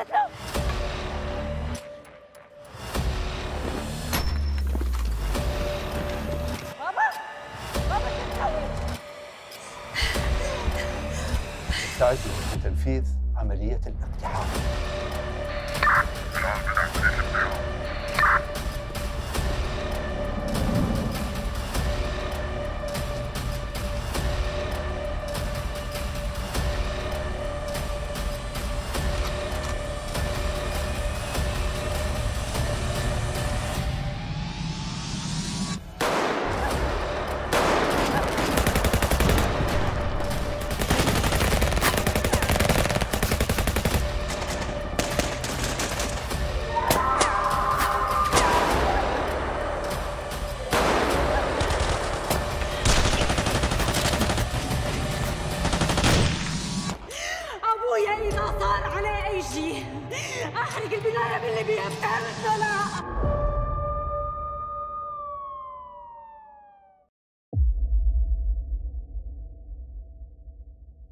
صدقه بابا بابا تنفيذ عملية الاقتحام شيء احرق البنايه باللي بيها بتعرفنا لا